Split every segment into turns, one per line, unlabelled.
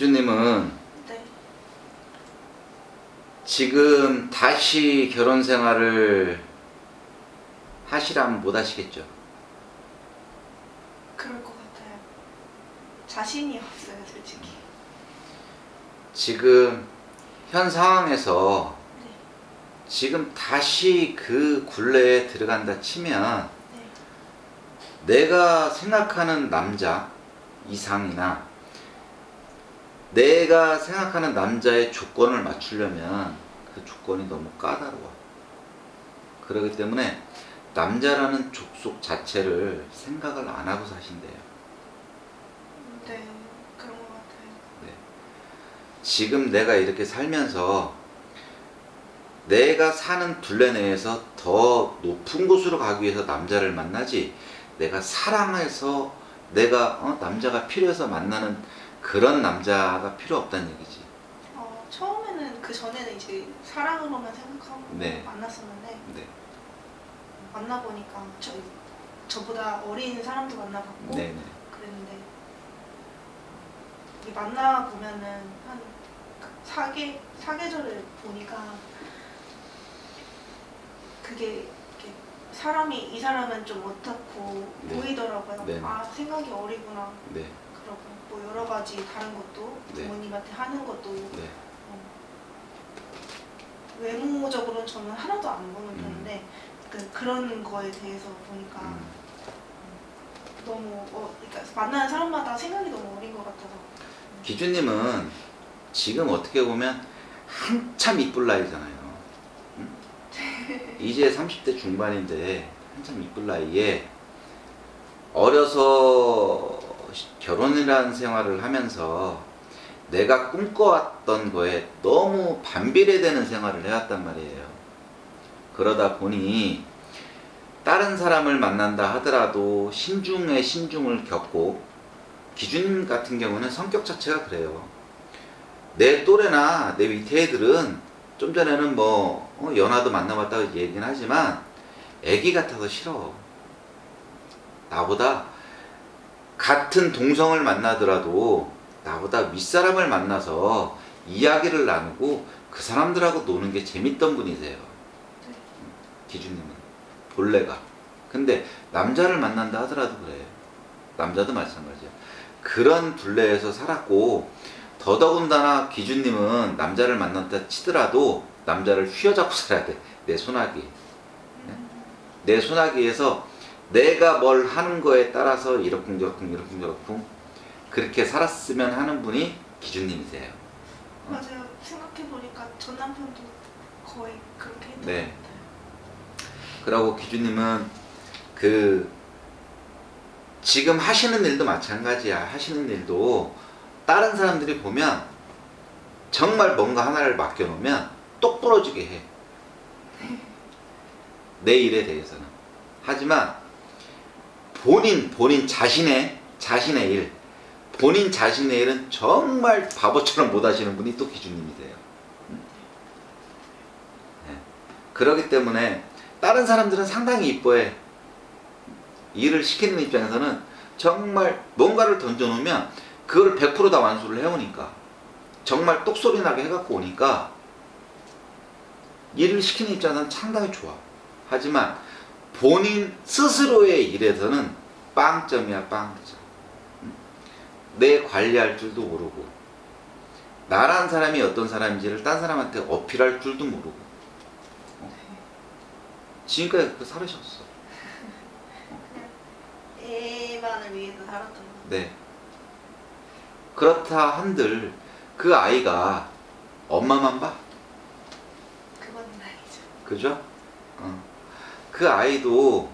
기준님, 기준님은
네.
지금 다시 결혼 생활을 하시라면 못 하시겠죠?
그럴 것 같아요. 자신이 없어요, 솔직히.
지금 현 상황에서
네.
지금 다시 그 굴레에 들어간다 치면
네.
내가 생각하는 남자 이상이나 내가 생각하는 남자의 조건을 맞추려면 그 조건이 너무 까다로워. 그렇기 때문에 남자라는 족속 자체를 생각을 안 하고 사신대요.
네. 그런 것 같아요.
지금 내가 이렇게 살면서 내가 사는 둘레 내에서 더 높은 곳으로 가기 위해서 남자를 만나지 내가 사랑해서 내가 어, 남자가 필요해서 만나는 그런 남자가 필요 없다는 얘기지.
어, 처음에는 그 전에는 이제 사랑으로만 생각하고
네.
만났었는데
네.
만나보니까 저, 저보다 어린 사람도 만나봤고
네 네.
그랬는데 이 만나보면은 한 사계, 사계절을 보니까 그게 이렇게 사람이 이 사람은 좀 어떻고
네.
보이더라고요.
네.
아 생각이 어리구나.
네.
뭐 여러 가지 다른 것도
네.
부모님한테 하는 것도
네.
어, 외모적으로는 저는 하나도 안 보는
음.
편인데 그, 그런 거에 대해서 보니까
음.
너무 어, 그러니까 만나는 사람마다 생각이 너무 어린 것 같아서
기준님은 지금 어떻게 보면 한참 이쁠 나이잖아요. 응? 이제 30대 중반인데 한참 이쁠 나이에 어려서 결혼이라는 생활을 하면서 내가 꿈꿔왔던 거에 너무 반비례되는 생활을 해왔단 말이에요. 그러다 보니 다른 사람을 만난다 하더라도 신중에 신중을 겪고 기준님 같은 경우는 성격 자체가 그래요. 내 또래나 내 밑에 애들은 좀 전에는 뭐 어, 연하도 만나봤다고 얘기는 하지만 애기 같아서 싫어. 나보다 같은 동성을 만나더라도 나보다 윗사람을 만나서 이야기를 나누고 그 사람들하고 노는 게 재밌던 분이세요. 기준님은 본래가. 근데 남자를 만난다 하더라도 그래. 남자도 마찬가지야. 그런 둘레에서 살았고 더더군다나 기준님은 남자를 만났다 치더라도 남자를 휘어잡고 살아야 돼. 내 손아귀. 내 손아귀에서 내가 뭘 하는 거에 따라서 이러쿵저러쿵 이러쿵저러쿵 그렇게 살았으면 하는 분이 기준님이세요.
맞아요 생각해보니까 전 남편도 거의 그렇게 했던
네.
것 같아요
그러고 기준님은 그 지금 하시는 일도 마찬가지야. 하시는 일도 다른 사람들이 보면 정말 뭔가 하나를 맡겨놓으면 똑부러지게 해. 내 일에 대해서는. 하지만 본인 본인 자신의 자신의 일, 본인 자신의 일은 정말 바보처럼 못 하시는 분이 또 기준님이세요. 음. 네. 그렇기 때문에 다른 사람들은 상당히 이뻐해. 일을 시키는 입장에서는 정말 뭔가를 던져놓으면 그걸 100%다 완수를 해오니까 정말 똑소리 나게 해갖고 오니까 일을 시키는 입장에서는 상당히 좋아. 하지만 본인 스스로의 일에서는 빵점이야 빵점. 응? 내 관리할 줄도 모르고 나란 사람이 어떤 사람인지를 딴 사람한테 어필할 줄도 모르고 어? 지금까지 그렇게 살으셨어.
애만을 위해서 살았던 거
네. 그렇다 한들 그 아이가 엄마만 봐.
그건 아니죠
그죠? 어. 그 아이도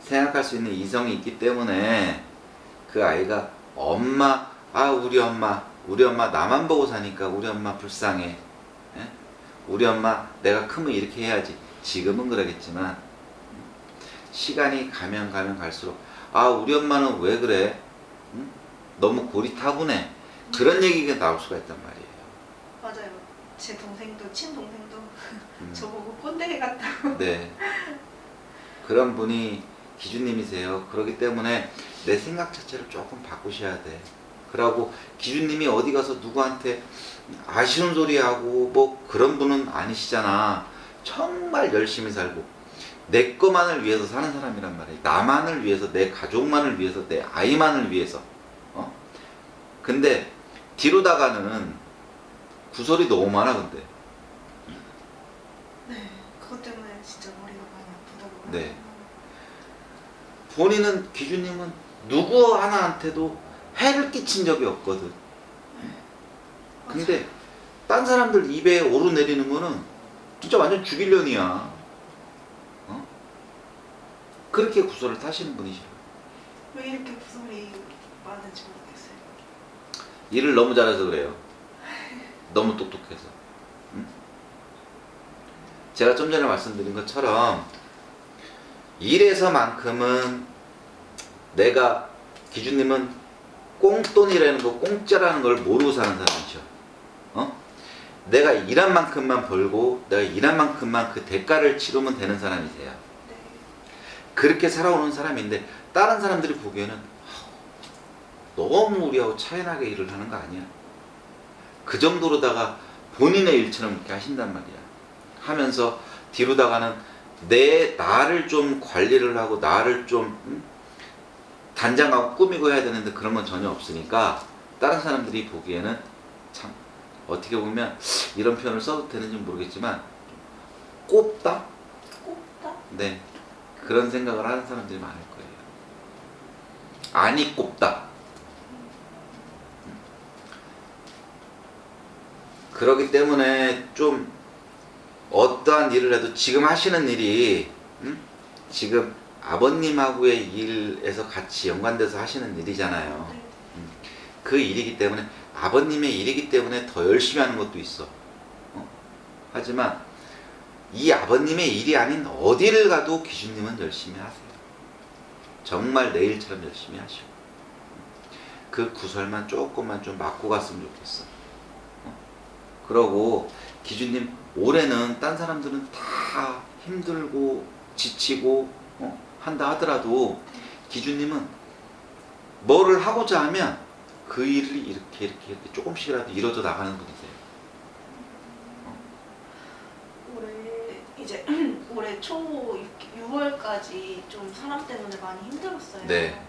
생각할 수 있는 이성이 있기 때문에 그 아이가 엄마, 아, 우리 엄마, 우리 엄마 나만 보고 사니까 우리 엄마 불쌍해. 예? 우리 엄마 내가 크면 이렇게 해야지. 지금은 그러겠지만, 시간이 가면 가면 갈수록, 아, 우리 엄마는 왜 그래? 응? 너무 고리타분해. 그런 얘기가 나올 수가 있단.
맞아요 제 동생도 친동생도
음.
저보고 꼰대 같다고
네. 그런 분이 기준님이세요. 그렇기 때문에 내 생각 자체를 조금 바꾸셔야 돼. 그러고 기준님이 어디 가서 누구한테 아쉬운 소리 하고 뭐 그런 분은 아니시잖아. 정말 열심히 살고 내 것만을 위해서 사는 사람이란 말이야. 나만을 위해서, 내 가족만을 위해서, 내 아이만을 위해서. 어? 근데 뒤로다가는 구설이 너무 많아 근데.
네. 그것 때문에 진짜 머리가 많이 아프다고.
네. 본인은 기준님은 누구 하나한테도 해를 끼친 적이 없거든. 근데 딴 사람들 입에 오르내리는 거는 진짜 완전 죽일년이야. 어? 그렇게 구설을 타시는 분이시라.
왜 이렇게 구설이 많은지 모르겠어요.
일을 너무 잘해서 그래요. 너무 똑똑해서. 응? 제가 좀 전에 말씀드린 것처럼 일에서만큼은 내가 기준님은 꽁돈이라는 거 공짜라는 걸 모르고 사는 사람이죠. 어? 내가 일한 만큼만 벌고 내가 일한 만큼만 그 대가를 치르면 되는 사람이세요.
네.
그렇게 살아오는 사람인데 다른 사람들이 보기에는 너무 우리하고 차이나게 일을 하는 거 아니야? 그 정도로다가 본인의 일처럼 이렇게 하신단 말이야. 하면서 뒤로다가는 내 나를 좀 관리를 하고 나를 좀 음? 단장하고 꾸미고 해야 되는데 그런 건 전혀 없으니까 다른 사람들이 보기에는 참 어떻게 보면 이런 표현을 써도 되는지 모르겠지만 꼽다?
꼽다?
네. 그런 생각을 하는 사람들이 많을 거예요. 아니 꼽다. 그렇기 때문에 좀 어떠한 일을 해도 지금 하시는 일이 음? 지금 아버님하고의 일에서 같이 연관돼서 하시는 일이잖아요.
네.
그 일이기 때문에 아버님의 일이기 때문에 더 열심히 하는 것도 있어. 어? 하지만 이 아버님의 일이 아닌 어디를 가도 기준님은 열심히 하세요. 정말 내일처럼 열심히 하시고 그 구설만 조금만 좀 맞고 갔으면 좋겠어. 어? 그러고 기준님 올해는 딴 사람들은 다 힘들고 지치고 어? 한다 하더라도 기준님은 뭐를 하고자 하면 그 일을 이렇게 이렇게 이렇게 조금씩이라도 이뤄져 나가는 분이세요.
올해 이제 올해 초 6 월까지 좀 사람 때문에 많이 힘들었어요.
네.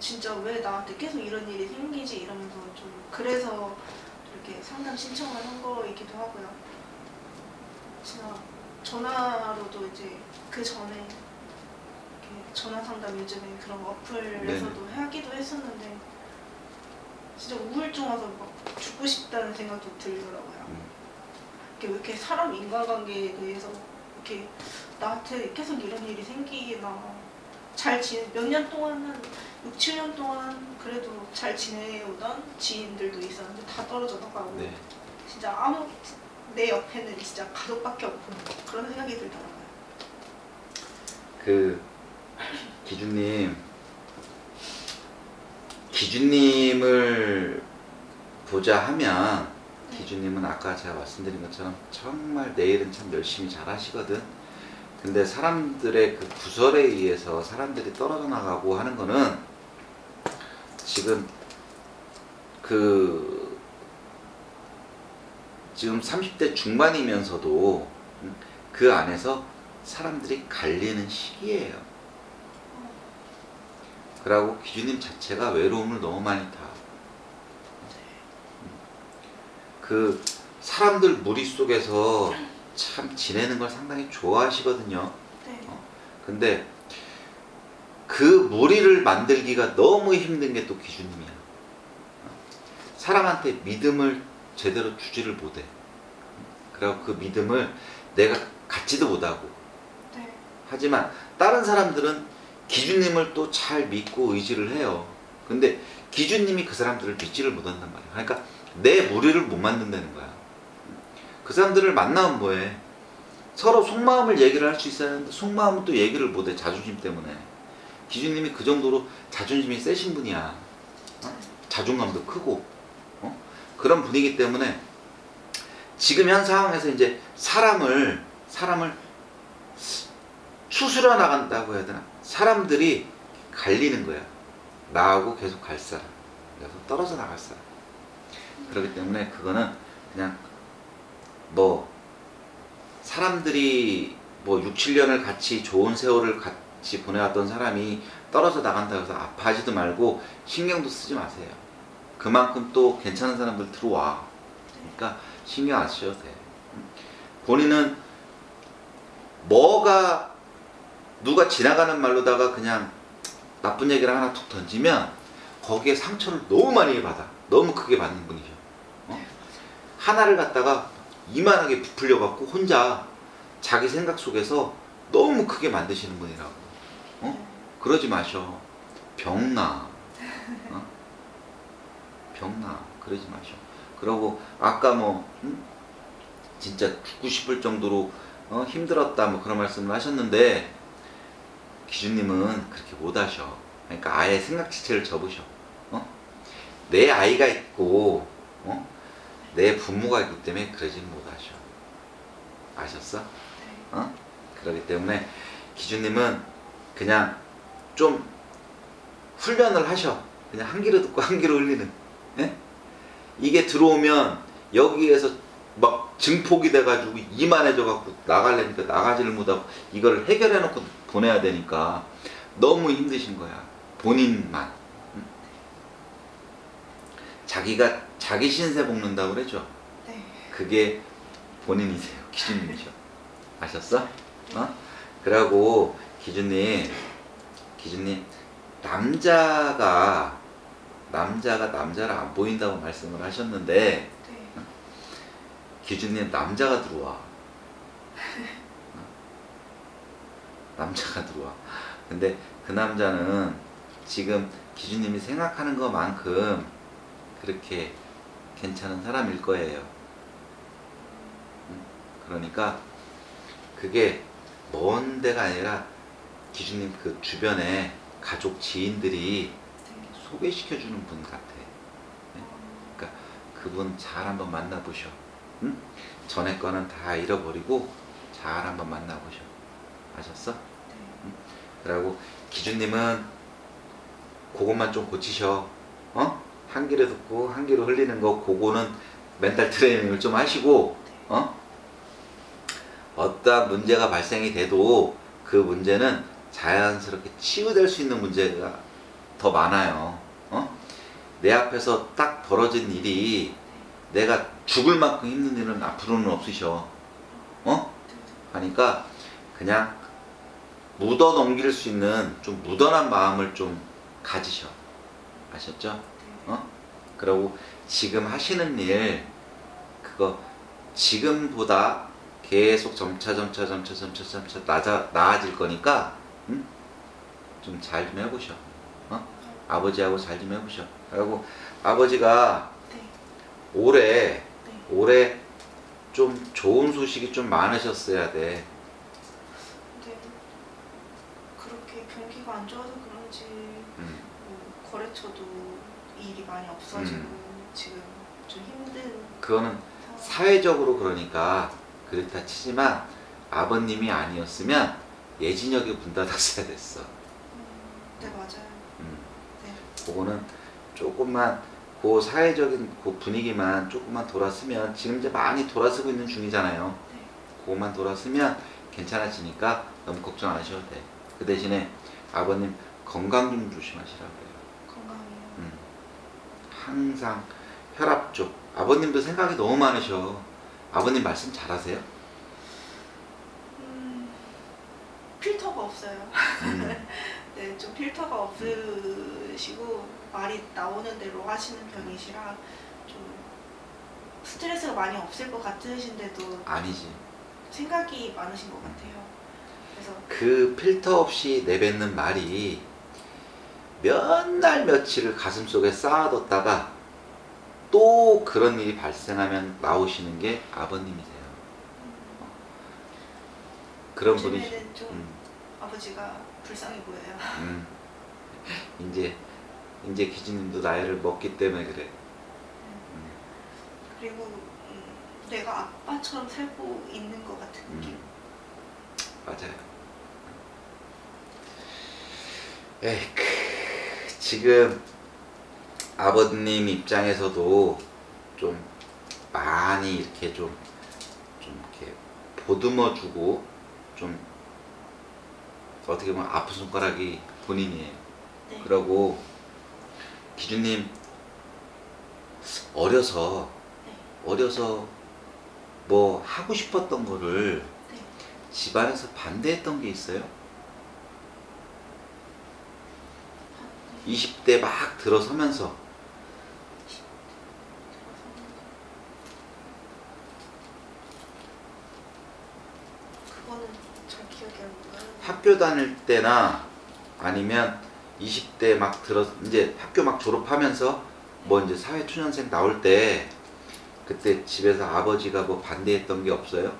진짜 왜 나한테 계속 이런 일이 생기지 이러면서 좀 그래서 이렇게 상담 신청을 한 거이기도 하고요. 진짜 전화로도 이제 그 전에 전화 상담 요즘에 그런 어플에서도 하기도 했었는데 진짜 우울증 와서 막 죽고 싶다는 생각도 들더라고요.
음.
이렇게 왜 이렇게 사람 인간관계에 대해서 이렇게 나한테 계속 이런 일이 생기나 잘 지내 몇 년 동안은 6, 7년 동안 그래도 잘 지내오던 지인들도 있었는데 다 떨어져 나가고
네.
진짜 아무 내 옆에는 진짜 가족밖에 없고 그런 생각이 들더라고요.
그 기준님 기준님을 보자 하면 기준님은 아까 제가 말씀드린 것처럼 정말 내일은 참 열심히 잘 하시거든. 근데 사람들의 그 구설에 의해서 사람들이 떨어져 나가고 하는 거는 지금 그 지금 30대 중반이면서도 음, 그 안에서 사람들이 갈리는 시기예요. 그러고 기준님 자체가 외로움을 너무 많이 타. 그 사람들 무리 속에서 참 지내는 걸 상당히 좋아하시거든요.
네.
어. 근데 그 무리를 만들기가 너무 힘든 게 또 기준님이야. 어. 사람한테 믿음을 제대로 주지를 못해. 그리고 그 믿음을 내가 갖지도 못하고.
네.
하지만 다른 사람들은 기준님을 또 잘 믿고 의지를 해요. 근데 기준님이 그 사람들을 믿지를 못한단 말이야. 그러니까 내 무리를 못 만든다는 거야. 그 사람들을 만나면 뭐해? 서로 속마음을 얘기를 할 수 있어야 하는데 속마음은 또 얘기를 못해 자존심 때문에. 기준님이 그 정도로 자존심이 세신 분이야. 어? 자존감도 크고 어? 그런 분이기 때문에 지금 현 상황에서 이제 사람을 사람을 추스려 나간다고 해야 되나? 사람들이 갈리는 거야. 나하고 계속 갈 사람. 그래서 떨어져 나갈 사람. 그렇기 때문에 그거는 그냥 뭐 사람들이 뭐 6, 7년을 같이 좋은 세월을 같이 보내왔던 사람이 떨어져 나간다고 해서 아파하지도 말고 신경도 쓰지 마세요. 그만큼 또 괜찮은 사람들 들어와. 그러니까 신경 안 쓰셔도 돼. 본인은 뭐가 누가 지나가는 말로다가 그냥 나쁜 얘기를 하나 툭 던지면 거기에 상처를 너무 많이 받아. 너무 크게 받는 분이죠. 어? 하나를 갖다가 이만하게 부풀려 갖고 혼자 자기 생각 속에서 너무 크게 만드시는 분이라고. 어? 그러지 마셔. 병나. 어? 병나. 그러지 마셔. 그러고 아까 뭐 음? 진짜 죽고 싶을 정도로 어? 힘들었다 뭐 그런 말씀을 하셨는데 기준님은 그렇게 못 하셔. 그러니까 아예 생각 자체를 접으셔. 어? 내 아이가 있고 어? 내 부모가 있기 때문에 그러지는 못하셔. 아셨어?
네.
어? 그렇기 때문에 기준님은 그냥 좀 훈련을 하셔. 그냥 한 귀로 듣고 한 귀로 흘리는. 예? 이게 들어오면 여기에서 막 증폭이 돼가지고 이만해져갖고 나가려니까 나가지를 못하고 이걸 해결해놓고 보내야 되니까 너무 힘드신 거야. 본인만. 응? 자기가 자기 신세 볶는다고 그러죠.
네.
그게 본인이세요. 기준님이셔. 아셨어? 어? 그러고 기준님, 기준님 남자가 남자가 남자를 안 보인다고 말씀을 하셨는데
네.
기준님 남자가 들어와. 어? 남자가 들어와. 근데 그 남자는 지금 기준님이 생각하는 것만큼 그렇게 괜찮은 사람일 거예요. 응? 그러니까 그게 먼 데가 아니라 기준님 그 주변에 가족 지인들이
네.
소개시켜 주는 분 같아. 그러니까 그분 잘 한번 만나보셔. 응? 전에 거는 다 잃어버리고 잘 한번 만나보셔. 아셨어?
네.
그리고 기준님은 그것만 좀 고치셔. 어? 한 귀로 듣고 한 귀로 흘리는 거 그거는 멘탈 트레이닝을 좀 하시고 어? 어떠한 문제가 발생이 돼도 그 문제는 자연스럽게 치유될 수 있는 문제가 더 많아요. 어? 내 앞에서 딱 벌어진 일이 내가 죽을 만큼 힘든 일은 앞으로는 없으셔. 어? 하니까 그냥 묻어 넘길 수 있는 좀 무던한 마음을 좀 가지셔. 아셨죠? 어? 그리고 지금 하시는 일 그거 지금보다 계속 점차 점차 점차 점차 점차 나자, 나아질 거니까 응? 좀잘 좀 해보셔. 어? 아버지하고 잘 좀 해보셔. 그리고 아버지가
네.
올해
네.
올해 좀 좋은 소식이 좀 많으셨어야 돼.
근데 그렇게 경기가 안 좋아서 그런지
음.
뭐 거래처도 일이 많이 없어지고
음.
지금 좀 힘든
그거는. 사회적으로 그러니까 그렇다 치지만 아버님이 아니었으면 예진역이 문 닫았어야 됐어.
음, 네 맞아요.
음.
네.
그거는 조금만 그 사회적인 그 분위기만 조금만 돌았으면 지금 이제 많이 돌아서고 있는 중이잖아요.
네.
그것만 돌았으면 괜찮아지니까 너무 걱정 안 하셔도 돼. 그 대신에 아버님 건강 좀 조심하시라고. 항상 혈압 쪽. 아버님도 생각이 너무 많으셔. 아버님 말씀 잘하세요?
음, 필터가 없어요.
음.
네, 좀 필터가 없으시고 말이 나오는 대로 하시는 편이시라 좀 스트레스가 많이 없을 것 같으신데도
아니지.
생각이 많으신 것 같아요. 그래서
그 필터 없이 내뱉는 말이 몇 날 며칠을 가슴 속에 쌓아뒀다가 또 그런 일이 발생하면 나오시는 게 아버님이세요. 그런 분이
좀
음,
아버지가 불쌍해 보여요.
음. 이제 이제 기진님도 나이를 먹기 때문에 그래. 음,
그리고 음, 내가 아빠처럼 살고 있는 것 같은 느낌.
음. 맞아요. 에이, 크, 지금 아버님 입장에서도 좀 많이 이렇게 좀, 좀 이렇게 보듬어 주고 좀 어떻게 보면 아픈 손가락이 본인이에요.
네.
그러고 기준님 어려서
네.
어려서 뭐 하고 싶었던 거를
네.
집안에서 반대했던 게 있어요? 20대 막 들어서면서. 학교 다닐 때나 아니면 20대 막 들어 이제 학교 막 졸업하면서 뭐 이제 사회 초년생 나올 때 그때 집에서 아버지가 뭐 반대했던 게 없어요?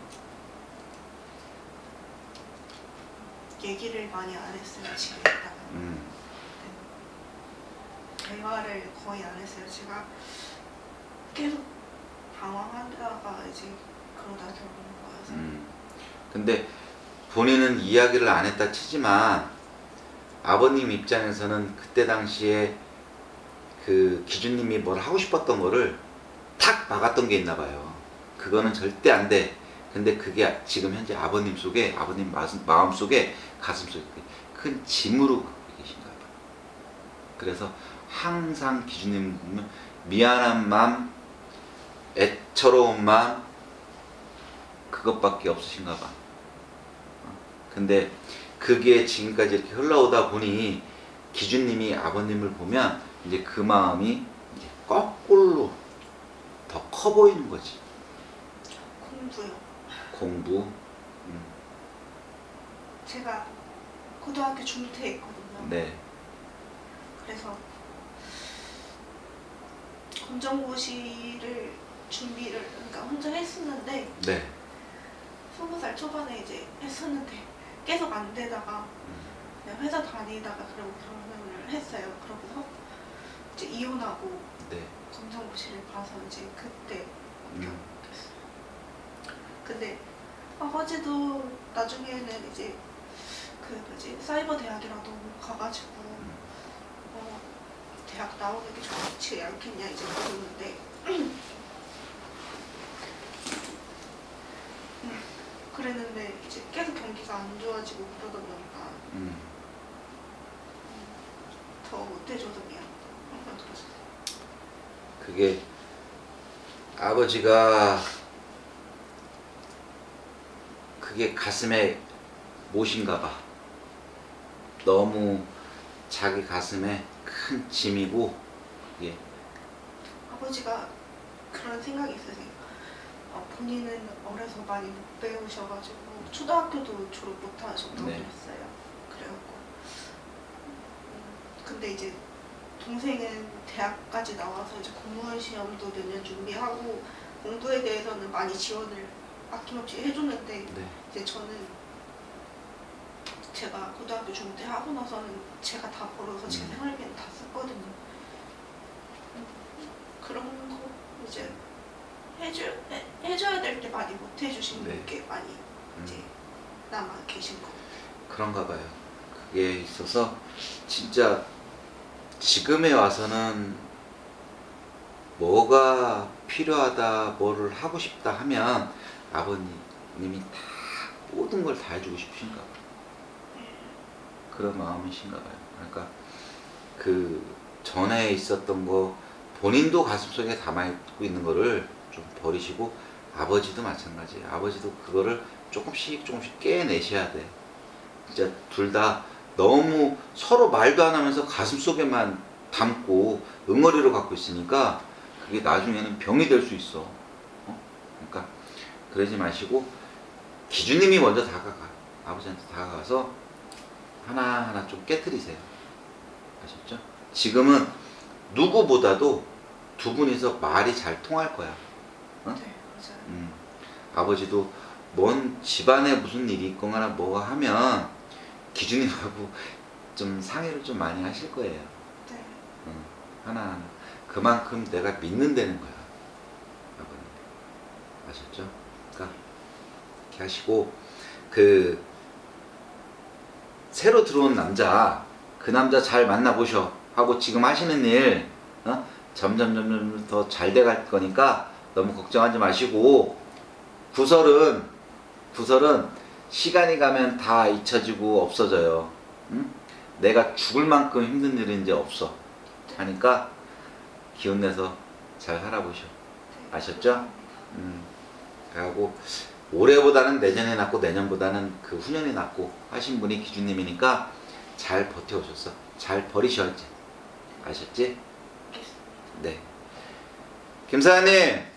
얘기를 많이 안 했어요 집에 있다가
음,
대화를 거의 안 했어요. 제가 계속 방황하다가 이제 그러다 결국은 거여서
음. 근데 본인은 이야기를 안 했다 치지만 아버님 입장에서는 그때 당시에 그 기준님이 뭘 하고 싶었던 거를 탁 막았던 게 있나 봐요. 그거는 절대 안 돼. 근데 그게 지금 현재 아버님 속에 아버님 마음 속에 가슴 속에 큰 짐으로 계신가 봐. 그래서 항상 기준님 보면 미안한 마음, 애처로운 마음 그것밖에 없으신가 봐. 어? 근데 그게 지금까지 이렇게 흘러오다 보니 기준님이 아버님을 보면 이제 그 마음이 이제 거꾸로 더 커 보이는 거지.
공부요.
공부. 음,
제가 고등학교 중퇴 했거든요.
네.
그래서 검정고시를 준비를 그러니까 혼자 했었는데
네.
스무 살 초반에 이제 했었는데 계속 안 되다가
음,
그냥 회사 다니다가 그러고 결혼을 했어요. 그러고서 이제 이혼하고
네.
검정고시를 봐서 이제 그때
음,
됐어요. 근데 아버지도 나중에는 이제 그 뭐지 사이버 대학이라도 가가지고 어, 대학 나오는 게 좋지 않겠냐 이제 그러는데 음, 그랬는데 이제 계속 경기가 안 좋아지고 그러다 보니까
음.
더 못해줘서 미안 한번 들어주세요.
그게 아버지가 그게 가슴에 못인가 봐. 너무 자기 가슴에 큰 짐이고 그게
아버지가 그런 생각이 있으세요. 어, 본인은 어려서 많이 못 배우셔가지고 초등학교도 졸업 못 하셨다고
네.
했어요. 그래갖고 음, 근데 이제 동생은 대학까지 나와서 이제 공무원 시험도 몇 년 준비하고 공부에 대해서는 많이 지원을 아낌없이 해줬는데
네.
이제 저는 제가 고등학교 중퇴 하고 나서는 제가 다 벌어서 제
음.
생활비는 다 썼거든요. 음, 그런 거 이제 해줘 해, 해줘야 될 때 많이 못 해주신
네.
게 많이
음.
이제 남아 계신 거.
그런가 봐요. 그게 있어서 진짜 지금에 와서는 뭐가 필요하다, 뭐를 하고 싶다 하면 아버님이 다 모든 걸 다 해주고 싶으신가 봐요. 그런 마음이신가 봐요. 그러니까 그 전에 있었던 거 본인도 가슴속에 담아있고 있는 거를 좀 버리시고 아버지도 마찬가지예요. 아버지도 그거를 조금씩 조금씩 깨내셔야 돼. 진짜 둘 다 너무 서로 말도 안 하면서 가슴 속에만 담고 응어리로 갖고 있으니까 그게 나중에는 병이 될 수 있어. 어? 그러니까 그러지 마시고 기준님이 먼저 다가가. 아버지한테 다가가서 하나하나 좀 깨뜨리세요. 아셨죠? 지금은 누구보다도 두 분이서 말이 잘 통할 거야. 어?
네 맞아요.
음, 아버지도 뭔 집안에 무슨 일이 있거나 뭐가 하면 기준님하고 좀 상의를 좀 많이 하실 거예요.
네.
음, 하나하나. 그만큼 내가 믿는다는 거야. 아버님. 아셨죠? 그러니까 이렇게 하시고 그 새로 들어온 남자 그 남자 잘 만나보셔 하고 지금 하시는 일 어? 점점 점점 더 잘 돼갈 거니까 너무 걱정하지 마시고 구설은 구설은 시간이 가면 다 잊혀지고 없어져요. 응? 내가 죽을 만큼 힘든 일은 이제 없어. 하니까 기운 내서 잘 살아보셔. 아셨죠? 음, 그리고 올해보다는 내년에 낫고 내년보다는 그 후년에 낫고 하신 분이 기준님이니까 잘 버텨오셨어. 잘 버리셔야지. 아셨지? 네. 김사장님,